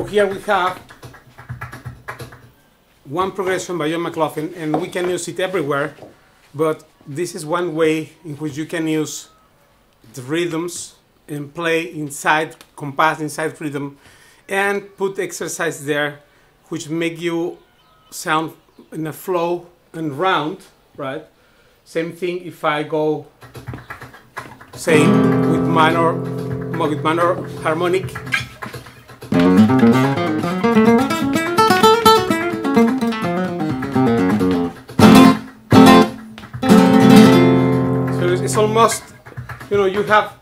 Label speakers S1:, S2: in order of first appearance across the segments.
S1: here we have one progression by John McLaughlin, and we can use it everywhere, but this is one way in which you can use the rhythms and play inside, compas inside rhythm, and put exercise there which make you sound in a flow and round, right? Same thing if I go, say, with minor, with minor harmonic. So it's almost, you know, you have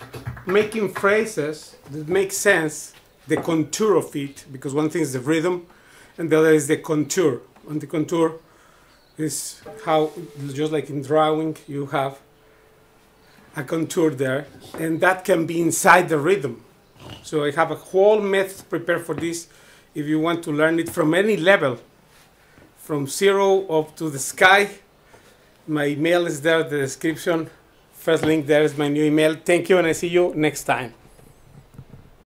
S1: making phrases that make sense, the contour of it, because one thing is the rhythm, and the other is the contour. And the contour is how, just like in drawing, you have a contour there, and that can be inside the rhythm. So I have a whole method prepared for this if you want to learn it from any level, from zero up to the sky. My email is there, the description. First link there is my new email. Thank you, and I see you next time.